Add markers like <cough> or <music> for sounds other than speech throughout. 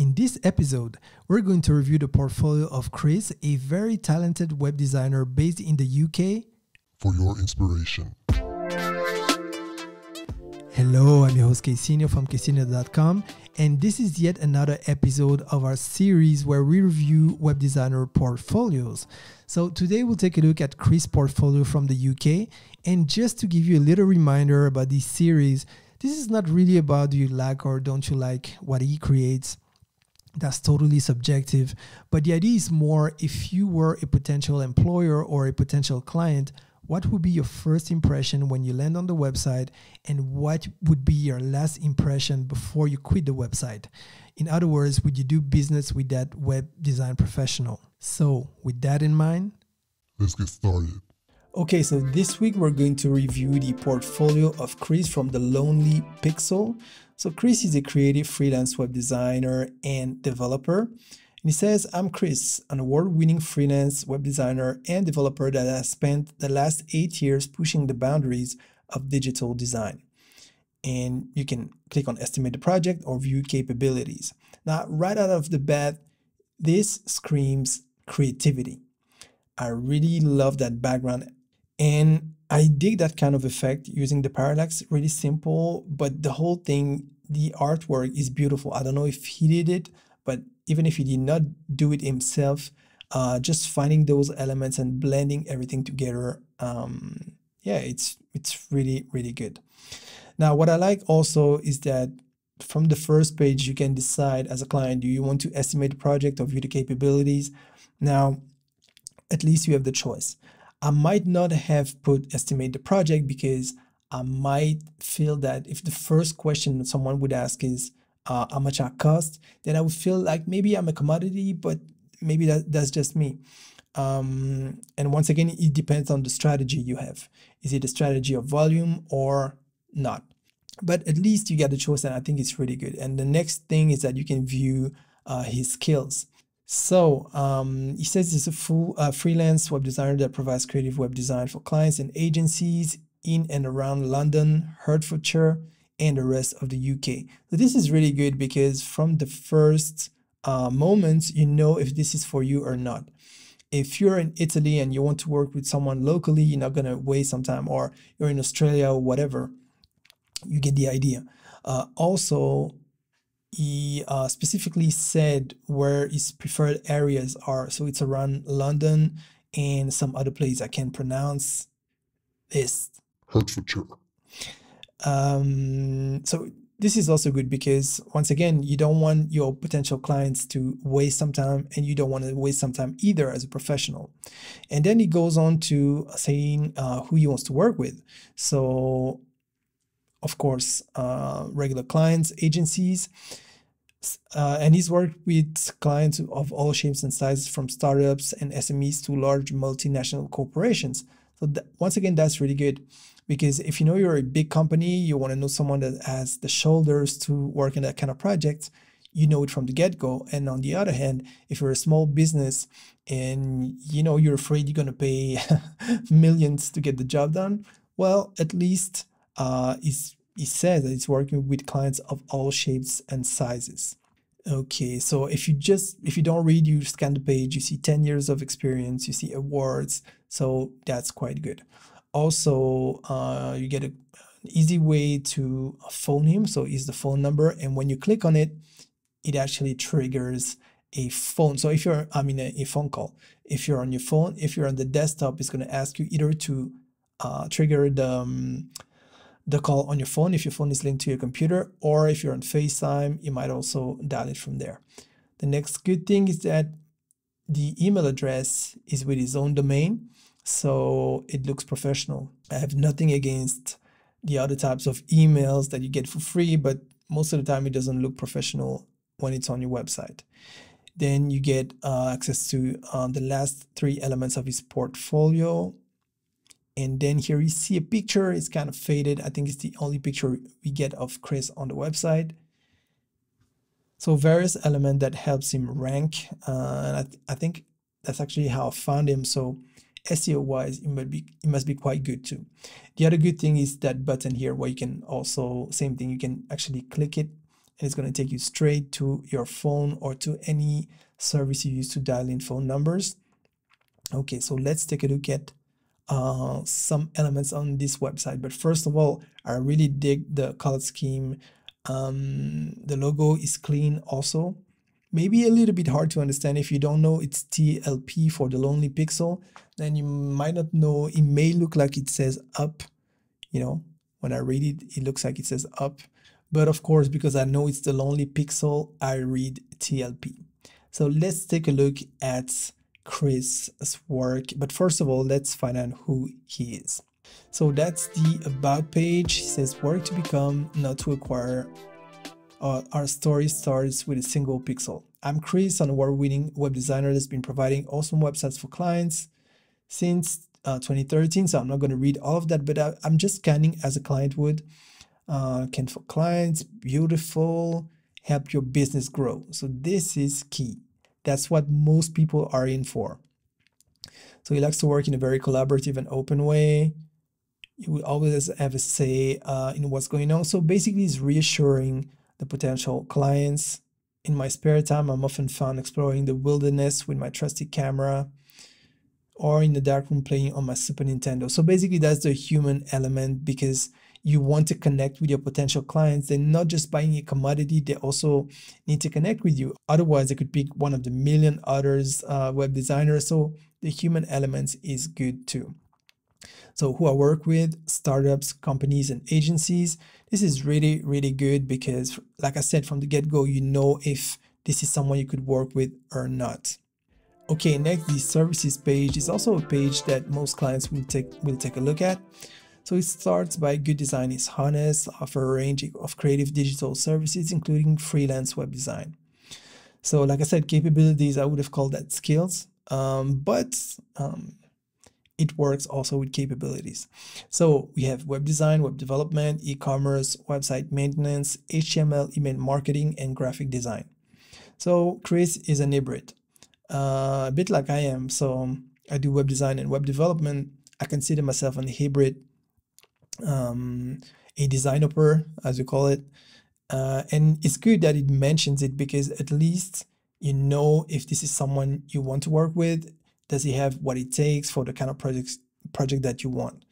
In this episode, we're going to review the portfolio of Chris, a very talented web designer based in the UK. For your inspiration. Hello, I'm your host Kaycinho from Kaycinho.com, and this is yet another episode of our series where we review web designer portfolios. So today we'll take a look at Chris' portfolio from the UK, and just to give you a little reminder about this series, this is not really about do you like or don't you like what he creates. That's totally subjective. But the idea is more if you were a potential employer or a potential client, what would be your first impression when you land on the website? And what would be your last impression before you quit the website? In other words would you do business with that web design professional? So with that in mind let's get started. Okay so this week we're going to review the portfolio of chris from the lonely pixel so chris is a creative freelance web designer and developer and he says, I'm Chris, an award winning freelance web designer and developer that has spent the last eight years pushing the boundaries of digital design. And you can click on estimate the project or view capabilities. Now, right out of the bat, this screams creativity. I really love that background. And I dig that kind of effect using the parallax, really simple, but the whole thing, the artwork is beautiful. I don't know if he did it, but even if he did not do it himself, uh, just finding those elements and blending everything together, um, yeah, it's it's really really good. Now, what I like also is that from the first page, you can decide as a client, do you want to estimate the project or view the capabilities? Now, at least you have the choice. I might not have put estimate the project because I might feel that if the first question someone would ask is, uh, how much I cost, then I would feel like maybe I'm a commodity, but maybe that, that's just me. Um, and once again, it depends on the strategy you have. Is it a strategy of volume or not? But at least you get the choice, and I think it's really good. And the next thing is that you can view uh, his skills. So um, he says he's a full uh, freelance web designer that provides creative web design for clients and agencies in and around London, Hertfordshire, and the rest of the UK. So this is really good because from the first uh, moments, you know if this is for you or not. If you're in Italy and you want to work with someone locally, you're not going to waste some time, or you're in Australia or whatever, you get the idea. Uh, also, he uh, specifically said where his preferred areas are. So it's around London and some other place I can't pronounce. This Hertfordshire. Um, so this is also good because once again, you don't want your potential clients to waste some time and you don't want to waste some time either as a professional. And then he goes on to saying uh, who he wants to work with. So, of course, uh, regular clients, agencies, uh, and he's worked with clients of all shapes and sizes from startups and SMEs to large multinational corporations. So, once again, that's really good because if you know you're a big company, you want to know someone that has the shoulders to work in that kind of project, you know it from the get-go. And on the other hand, if you're a small business and you know you're afraid you're going to pay <laughs> millions to get the job done, well, at least uh, he says that it's working with clients of all shapes and sizes. Okay, so if you just if you don't read, you scan the page, you see 10 years of experience, you see awards, so that's quite good also uh, you get a, an easy way to phone him so is the phone number and when you click on it it actually triggers a phone so if you're i mean a, a phone call if you're on your phone if you're on the desktop it's going to ask you either to uh, trigger the um, the call on your phone if your phone is linked to your computer or if you're on facetime you might also dial it from there the next good thing is that the email address is with his own domain so it looks professional. I have nothing against the other types of emails that you get for free, but most of the time it doesn't look professional when it's on your website. Then you get uh, access to uh, the last three elements of his portfolio. And then here you see a picture, it's kind of faded. I think it's the only picture we get of Chris on the website. So various element that helps him rank. Uh, and I, th I think that's actually how I found him. So SEO wise, it might be it must be quite good too. The other good thing is that button here where you can also same thing, you can actually click it and it's going to take you straight to your phone or to any service you use to dial in phone numbers. Okay, so let's take a look at uh, some elements on this website. But first of all, I really dig the color scheme. Um, the logo is clean also. Maybe a little bit hard to understand if you don't know it's TLP for the Lonely Pixel. Then you might not know, it may look like it says up, you know, when I read it, it looks like it says up. But of course, because I know it's the Lonely Pixel, I read TLP. So let's take a look at Chris's work. But first of all, let's find out who he is. So that's the about page. He says work to become, not to acquire. Uh, our story starts with a single pixel. I'm Chris, an award-winning web designer that's been providing awesome websites for clients since uh, 2013. So I'm not going to read all of that, but I, am just scanning as a client would. Uh, can for clients, beautiful, help your business grow. So this is key. That's what most people are in for. So he likes to work in a very collaborative and open way. He will always have a say uh, in what's going on. So basically, he's reassuring the potential clients. In my spare time, I'm often found exploring the wilderness with my trusty camera or in the darkroom playing on my Super Nintendo. So basically, that's the human element because you want to connect with your potential clients. They're not just buying a commodity, they also need to connect with you. Otherwise, they could pick one of the million others uh, web designers. So the human elements is good too. So who I work with, startups, companies, and agencies. This is really, really good because like I said, from the get-go, you know if this is someone you could work with or not. Okay, next, the services page is also a page that most clients will take will take a look at. So it starts by good design is honest, offer a range of creative digital services, including freelance web design. So like I said, capabilities, I would have called that skills, um, but um, it works also with capabilities. So we have web design, web development, e-commerce, website maintenance, HTML, email marketing, and graphic design. So Chris is an hybrid, uh, a bit like I am. So I do web design and web development. I consider myself an hybrid um, a designer, as you call it. Uh, and it's good that it mentions it because at least you know if this is someone you want to work with. Does he have what it takes for the kind of projects project that you want?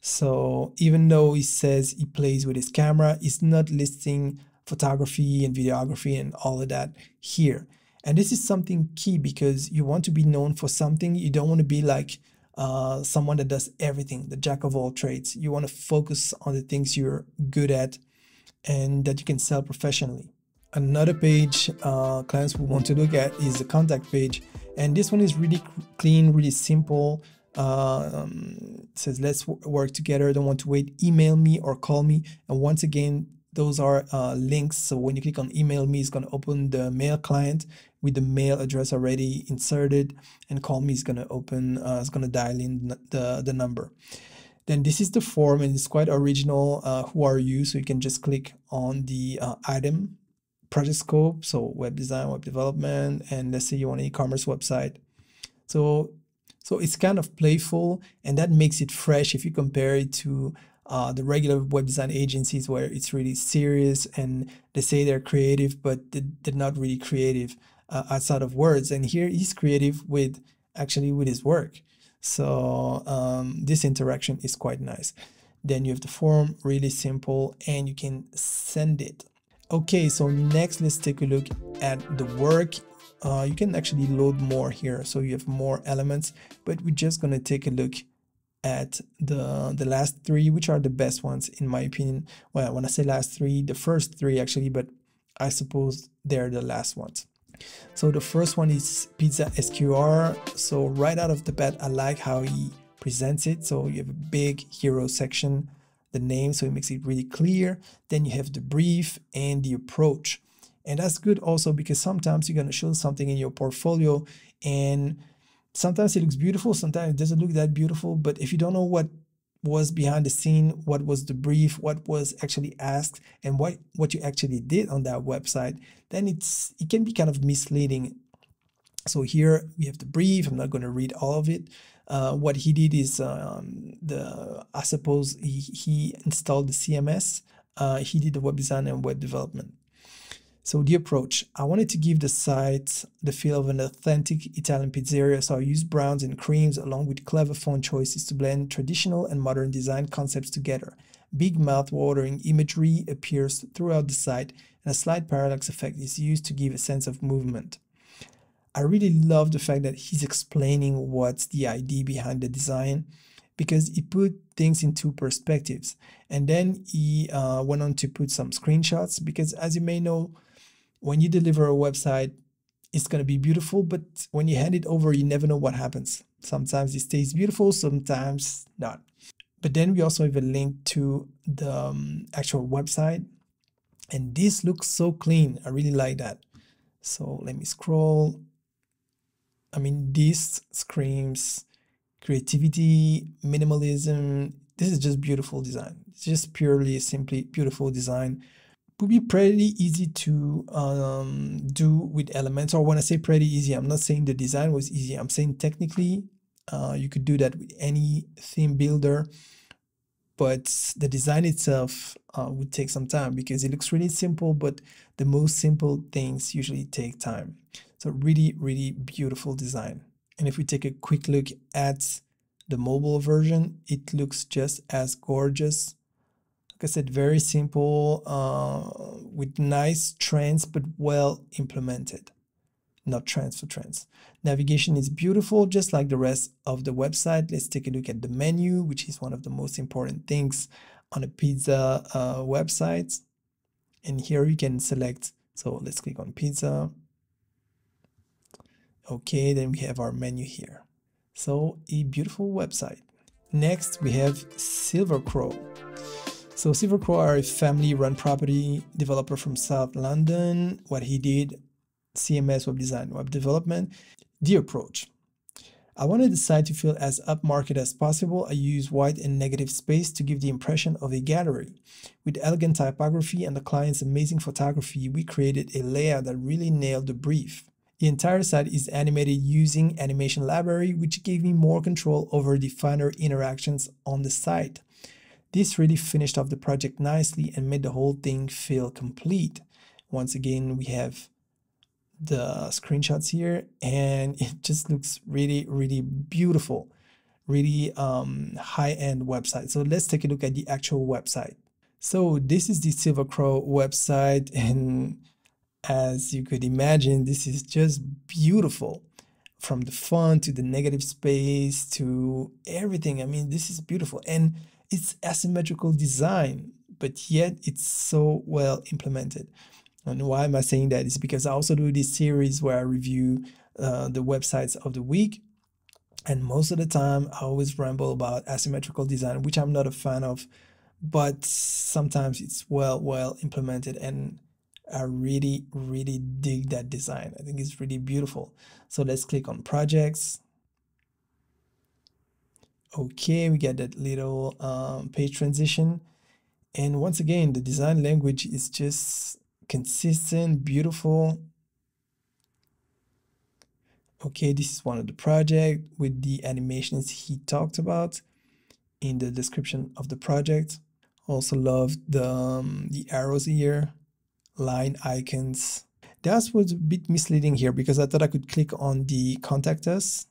So even though he says he plays with his camera, he's not listing photography and videography and all of that here. And this is something key because you want to be known for something. You don't want to be like uh, someone that does everything, the jack of all trades. You want to focus on the things you're good at and that you can sell professionally. Another page uh, clients will want to look at is the contact page. And this one is really clean, really simple. Uh, um, says, let's work together. Don't want to wait. Email me or call me. And once again, those are uh, links. So when you click on email me, it's going to open the mail client with the mail address already inserted and call me is going to open, uh, it's going to dial in the, the number. Then this is the form and it's quite original. Uh, who are you? So you can just click on the uh, item project scope. So web design, web development, and let's say you want an e-commerce website. So, so it's kind of playful and that makes it fresh if you compare it to uh, the regular web design agencies where it's really serious and they say they're creative, but they're not really creative uh, outside of words. And here he's creative with actually with his work. So um, this interaction is quite nice. Then you have the form, really simple, and you can send it. Okay, so next let's take a look at the work. Uh, you can actually load more here, so you have more elements, but we're just gonna take a look at the the last three, which are the best ones in my opinion. Well, when I say last three, the first three actually, but I suppose they're the last ones. So the first one is Pizza SQR. So right out of the bat, I like how he presents it. So you have a big hero section, the name, so it makes it really clear. Then you have the brief and the approach. And that's good also because sometimes you're going to show something in your portfolio and sometimes it looks beautiful, sometimes it doesn't look that beautiful. But if you don't know what was behind the scene, what was the brief, what was actually asked, and what what you actually did on that website, then it's it can be kind of misleading. So here we have the brief. I'm not going to read all of it. Uh, what he did is um, the I suppose he, he installed the CMS. Uh, he did the web design and web development. So the approach, I wanted to give the site the feel of an authentic Italian pizzeria, so I used browns and creams along with clever font choices to blend traditional and modern design concepts together. Big mouth-watering imagery appears throughout the site, and a slight parallax effect is used to give a sense of movement. I really love the fact that he's explaining what's the idea behind the design because he put things into perspectives. And then he uh, went on to put some screenshots because, as you may know, when you deliver a website, it's going to be beautiful, but when you hand it over, you never know what happens. Sometimes it stays beautiful, sometimes not. But then we also have a link to the um, actual website. And this looks so clean. I really like that. So let me scroll. I mean, this screams creativity, minimalism. This is just beautiful design. It's just purely, simply beautiful design would be pretty easy to um, do with Elementor. When I say pretty easy, I'm not saying the design was easy. I'm saying technically, uh, you could do that with any theme builder, but the design itself uh, would take some time because it looks really simple, but the most simple things usually take time. So really, really beautiful design. And if we take a quick look at the mobile version, it looks just as gorgeous like I said, very simple uh, with nice trends, but well implemented. Not trends for trends. Navigation is beautiful, just like the rest of the website. Let's take a look at the menu, which is one of the most important things on a pizza uh, website. And here you can select, so let's click on pizza. Okay, then we have our menu here. So a beautiful website. Next, we have Silver Crow. So Silver Crow are a family-run property developer from South London. What he did, CMS web design, web development. The approach. I wanted the site to feel as upmarket as possible. I use white and negative space to give the impression of a gallery. With elegant typography and the client's amazing photography, we created a layout that really nailed the brief. The entire site is animated using Animation Library, which gave me more control over the finer interactions on the site. This really finished off the project nicely and made the whole thing feel complete. Once again, we have the screenshots here and <laughs> it just looks really, really beautiful. Really um, high-end website. So let's take a look at the actual website. So this is the Silver Crow website <laughs> and as you could imagine, this is just beautiful from the font to the negative space to everything. I mean, this is beautiful. And it's asymmetrical design, but yet it's so well implemented. And why am I saying that? Is because I also do this series where I review uh, the websites of the week. And most of the time, I always ramble about asymmetrical design, which I'm not a fan of, but sometimes it's well, well implemented. And I really, really dig that design. I think it's really beautiful. So let's click on projects okay we get that little um, page transition. And once again the design language is just consistent beautiful. Okay this is one of the project with the animations he talked about in the description of the project. Also love the um, the arrows here line icons. That was a bit misleading here because I thought I could click on the contact us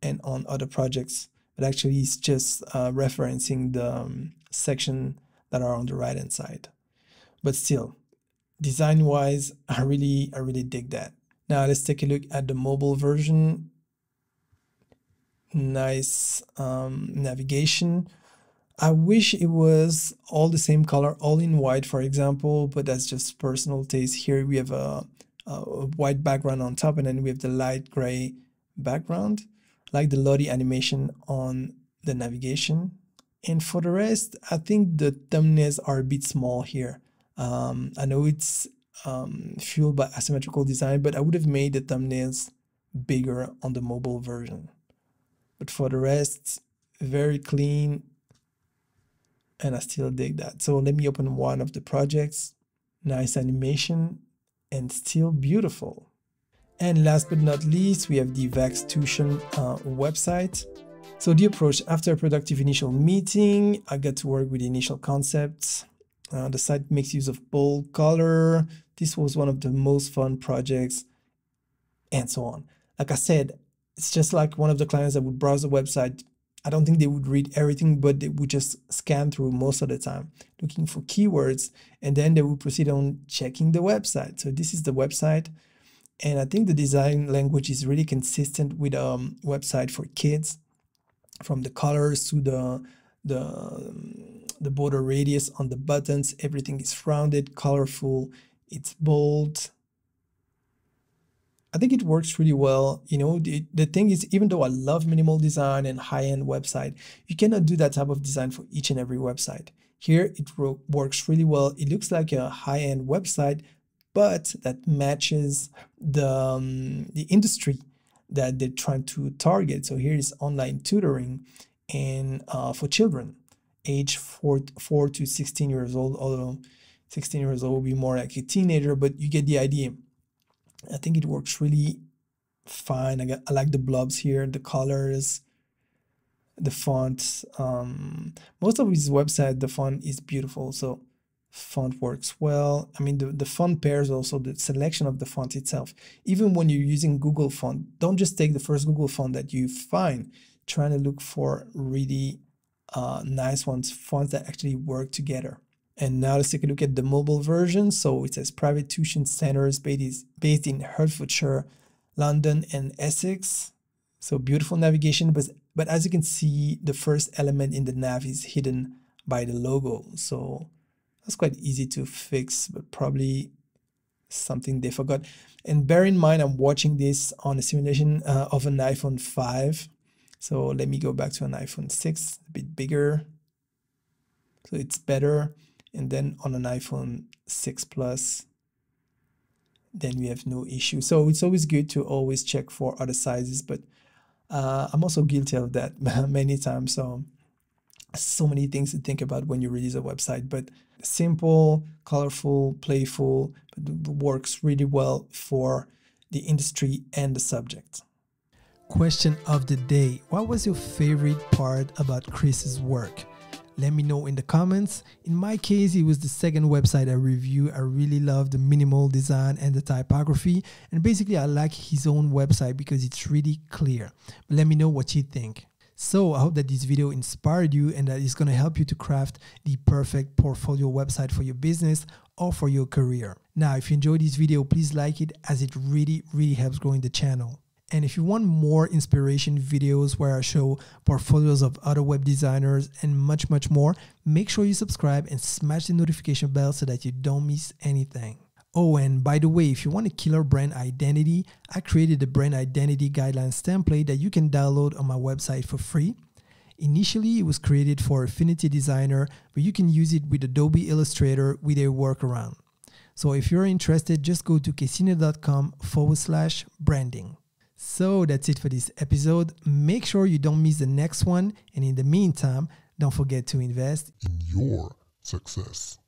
and on other projects but actually it's just uh, referencing the um, section that are on the right hand side. But still, design wise, <laughs> I really, I really dig that. Now let's take a look at the mobile version. Nice um, navigation. I wish it was all the same color, all in white, for example, but that's just personal taste. Here we have a, a white background on top and then we have the light gray background like the Lottie animation on the navigation. And for the rest, I think the thumbnails are a bit small here. Um, I know it's um, fueled by asymmetrical design, but I would have made the thumbnails bigger on the mobile version. But for the rest, very clean, and I still dig that. So let me open one of the projects. Nice animation and still beautiful. And last but not least, we have the Vaxtution uh, website. So the approach after a productive initial meeting, I got to work with the initial concepts. Uh, the site makes use of bold color. This was one of the most fun projects, and so on. Like I said, it's just like one of the clients that would browse the website. I don't think they would read everything, but they would just scan through most of the time, looking for keywords, and then they would proceed on checking the website. So this is the website, and I think the design language is really consistent with a um, website for kids, from the colors to the the um, the border radius on the buttons. Everything is rounded, colorful. It's bold. I think it works really well. You know, the, the thing is, even though I love minimal design and high-end website, you cannot do that type of design for each and every website. Here, it works really well. It looks like a high-end website, but that matches the, um, the industry that they're trying to target. So here is online tutoring and uh, for children age 4, 4 to 16 years old, although 16 years old will be more like a teenager, but you get the idea. I think it works really fine. I, got, I like the blobs here, the colors, the font. Um, most of his website, the font is beautiful, so font works well. I mean, the, the font pairs also, the selection of the font itself. Even when you're using Google font, don't just take the first Google font that you find. Trying to look for really uh, nice ones, fonts that actually work together. And now let's take a look at the mobile version. So it says private tuition centers based in Hertfordshire, London, and Essex. So beautiful navigation, but, but as you can see, the first element in the nav is hidden by the logo. So that's quite easy to fix, but probably something they forgot. And bear in mind, I'm watching this on a simulation uh, of an iPhone 5. So let me go back to an iPhone 6, a bit bigger. So it's better. And then on an iPhone 6 Plus, then we have no issue. So it's always good to always check for other sizes, but uh, I'm also guilty of that <laughs> many times. So so many things to think about when you release a website, but simple, colorful, playful, works really well for the industry and the subject. Question of the day What was your favorite part about Chris's work? Let me know in the comments. In my case, it was the second website I reviewed. I really love the minimal design and the typography. And basically, I like his own website because it's really clear. But let me know what you think. So I hope that this video inspired you and that it's going to help you to craft the perfect portfolio website for your business or for your career. Now, if you enjoyed this video, please like it as it really, really helps growing the channel. And if you want more inspiration videos where I show portfolios of other web designers and much, much more, make sure you subscribe and smash the notification bell so that you don't miss anything. Oh, and by the way, if you want a killer brand identity, I created the brand identity guidelines template that you can download on my website for free. Initially, it was created for Affinity Designer, but you can use it with Adobe Illustrator with a workaround. So if you're interested, just go to kaycinho.com forward slash branding. So that's it for this episode. Make sure you don't miss the next one. And in the meantime, don't forget to invest in your success.